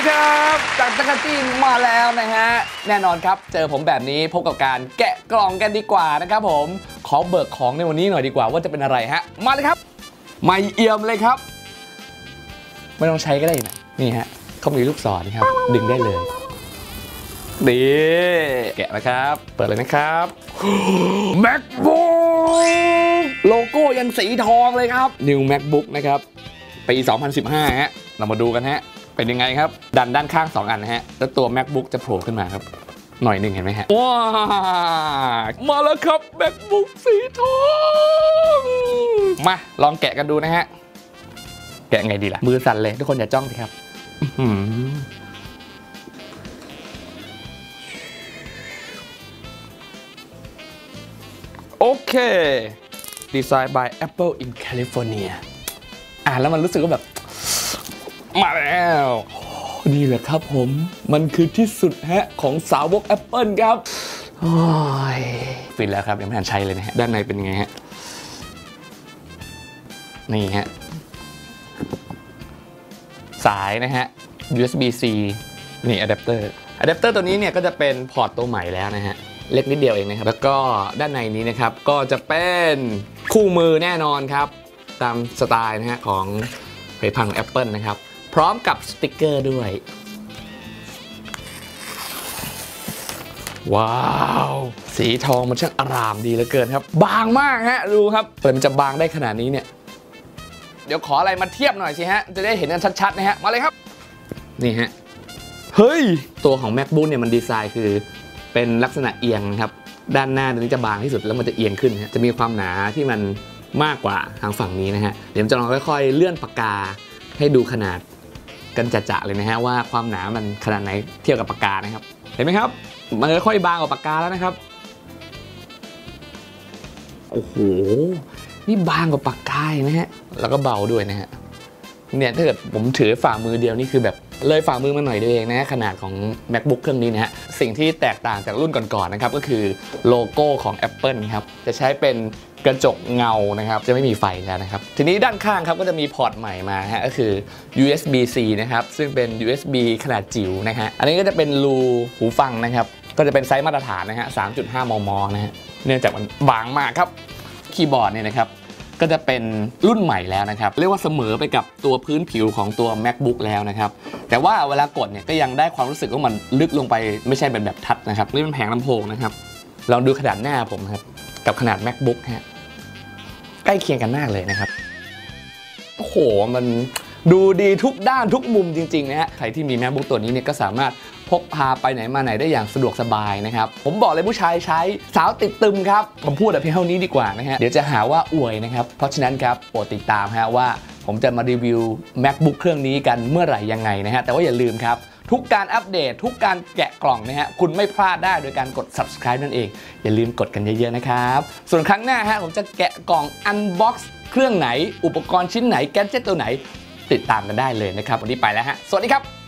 ดีครับ จากจักรจีนมาแล้วนะฮะ แน่นอนครับ เจอผมแบบนี้พบกับการแกะกล่องกันดีกว่านะครับผม ขอเบิกของในวันนี้หน่อยดีกว่าว่าจะเป็นอะไรฮะ มาเลยครับ ไม่เอี่ยมเลยครับ ไม่ต้องใช้ก็ได้นะ นี่ฮะเขามีลูกศรครับ ดึงได้เลย ดี แกะนะครับ เปิดเลยนะครับ MacBook โลโก้ยังสีทองเลยครับ New MacBook นะครับ ปี 2015 ฮะ เรามาดูกันฮะ เป็นยังไงครับ ดันด้านข้าง 2 อันนะฮะ แล้วตัว MacBook จะโผล่ขึ้นมาครับ หน่อยหนึ่งเห็นไหมฮะ ว้า มาแล้วครับ MacBook สีทอง มาลองแกะกันดูนะฮะ แกะไงดีล่ะ มือสั่นเลย ทุกคนอย่าจ้องสิครับอื้อหือโอเค Designed by Apple in California อ่านแล้วมันรู้สึกว่าแบบ มาแล้วโอ้นี่แหละครับผมมันคือที่สุดฮะของสาวก Apple ครับโอ้ยปิดแล้วครับยังไม่ทันใช้เลยนะฮะด้านในเป็นยังไงฮะนี่ฮะสายนะฮะ USB-C นี่อะแดปเตอร์อะแดปเตอร์ตัวนี้เนี่ยก็จะเป็นพอร์ตตัวใหม่แล้วนะฮะ เล็กนิดเดียวเองนะครับ แล้วก็ด้านในนี้นะครับก็จะเป็นคู่มือแน่นอนครับ ตามสไตล์นะฮะของผลิตภัณฑ์ของ Apple นะครับ พร้อมกับสติกเกอร์ด้วย ว้าว สีทองมันช่างอารามดีเหลือเกินครับ บางมากฮะ ดูครับเปิดมันจะบางได้ขนาดนี้เนี่ย เดี๋ยวขออะไรมาเทียบหน่อยสิฮะ จะได้เห็นกันชัดๆนะฮะ มาเลยครับ นี่ฮะ เฮ้ย ตัวของ MacBook เนี่ยมันดีไซน์คือเป็นลักษณะเอียงครับด้านหน้าตัวนี้จะบางที่สุดแล้วมันจะเอียงขึ้นฮะจะมีความหนาที่มันมากกว่าทางฝั่งนี้นะฮะ เดี๋ยวผมจะลองค่อยๆ เลื่อนปากกาให้ดูขนาด กันจะๆเลยนะฮะว่าความหนามันขนาดไหนเทียบกับปากกานะครับ เห็นไหมครับ มันค่อยบางกว่าปากกาแล้วนะครับโอ้โหนี่บางกว่าปากกานะฮะแล้วก็เบาด้วยนะฮะ เนี่ยถ้าเกิดผมถือฝ่ามือเดียวนี่คือแบบเลยฝ่ามือมาหน่อยเดียวเองนะขนาดของ MacBook เครื่องนี้นะฮะสิ่งที่แตกต่างจากรุ่นก่อนๆนะครับก็คือโลโก้ของ Apple ครับจะใช้เป็นกระจกเงานะครับจะไม่มีไฟแล้วนะครับทีนี้ด้านข้างครับก็จะมีพอร์ตใหม่มาฮะก็คือ USB-C นะครับซึ่งเป็น USB ขนาดจิ๋วนะฮะอันนี้ก็จะเป็นรูหูฟังนะครับก็จะเป็นไซส์มาตรฐานนะฮะ3.5 มม นะฮะเนื่องจากมันบางมากครับคีย์บอร์ดเนี่ยนะครับ ก็จะเป็นรุ่นใหม่แล้วนะครับ เรียกว่าเสมอไปกับตัวพื้นผิวของตัว macbook แล้วนะครับ แต่ว่าเวลากดเนี่ยก็ยังได้ความรู้สึกว่ามันลึกลงไปไม่ใช่เป็นแบบทัดนะครับนี่เป็นแผงลำโพงนะครับลองดูขนาดหน้าผมนะครับกับขนาด macbook ฮะใกล้เคียงกันมากเลยนะครับโอ้โหมันดูดีทุกด้านทุกมุมจริงๆนะฮะใครที่มี macbook ตัวนี้เนี่ยก็สามารถ พกพาไปไหนมาไหนได้อย่างสะดวกสบายนะครับ ผมบอกเลยผู้ชายใช้สาวติดตึมครับ ผมพูดแต่เพียงเท่านี้ดีกว่านะฮะ เดี๋ยวจะหาว่าอวยนะครับ เพราะฉะนั้นครับโปรดติดตามฮะว่า ผมจะมารีวิว macbook เครื่องนี้กันเมื่อไหร่ยังไงนะฮะแต่ว่าอย่าลืมครับทุกการอัปเดตทุกการแกะกล่องนะฮะคุณไม่พลาดได้โดยการกด subscribe นั่นเอง อย่าลืมกดกันเยอะๆนะครับ ส่วนครั้งหน้าฮะผมจะแกะกล่อง unbox เครื่องไหน อุปกรณ์ชิ้นไหนแกดเจตตัวไหน ติดตามกันได้เลยนะครับ วันนี้ไปแล้วฮะ สวัสดีครับ